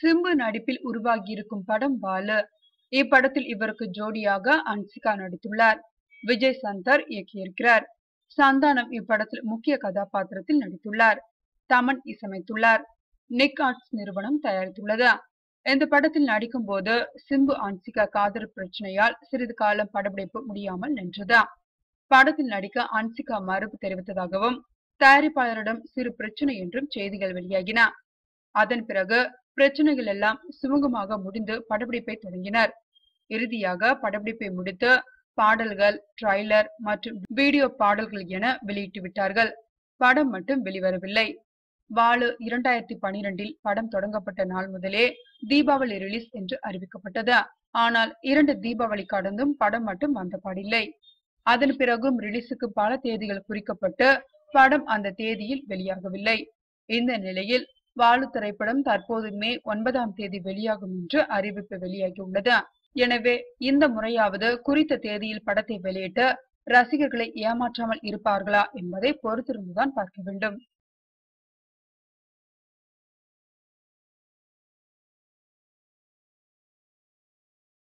சிம்பு நடிப்பில் உருவாகியிருக்கும் படம் பாலு. இப்படத்தில் இவருக்கு ஜோடியாக அன்சிகா நடித்துள்ளார். விஜய் சந்தர் இயக்கியிருக்கிறார். சந்தானம் இப்படத்தில் முக்கிய கதாபாத்திரத்தில் நடித்துள்ளார். தமன் இசையமைத்துள்ளார். நிக் ஆர்ட்ஸ் நிறுவனம் தயாரித்துள்ளது. இந்த படத்தில் நடிக்கும் போது சிம்பு அன்சிகா காதல் பிரச்சனையால் சிறிது காலம் படப்பிடிப்பு முடியாமல் நின்றது. படத்தில் நடிக்க அன்சிகா மறுப்பு தெரிவித்ததாகவும் தயாரிப்பாளரிடம் சிறு பிரச்சனை என்றும் செய்திகள் வெளியாகின. அதன் பிறகு பிரச்சனைகள் எல்லாம் சுமூகமாக முடிந்து படப்பிடிப்பை தொடங்கினர். இறுதியாக படப்பிடிப்பை முடித்து பாடல்கள் ட்ரைலர் மற்றும் வீடியோ பாடல்கள் என வெளியிட்டு விட்டார்கள். படம் மட்டும் வெளிவரவில்லை. வாழு இரண்டாயிரத்தி பனிரெண்டில் படம் தொடங்கப்பட்ட நாள் முதலே தீபாவளி ரிலீஸ் என்று அறிவிக்கப்பட்டது. ஆனால் இரண்டு தீபாவளி கடந்தும் படம் மட்டும் வந்தபாடில்லை அதன் பிறகும் ரிலீஸுக்கு பல தேதிகள் குறிக்கப்பட்டு படம் அந்த தேதியில் வெளியாகவில்லை. இந்த நிலையில் வாழு திரைப்படம் தற்போது மே ஒன்பதாம் தேதி வெளியாகும் என்று அறிவிப்பு வெளியாகியுள்ளது. எனவே இந்த முறையாவது குறித்த தேதியில் படத்தை வெளியிட்டு ரசிகர்களை ஏமாற்றாமல் இருப்பார்களா என்பதை பொறுத்திருந்துதான் பார்க்க வேண்டும்.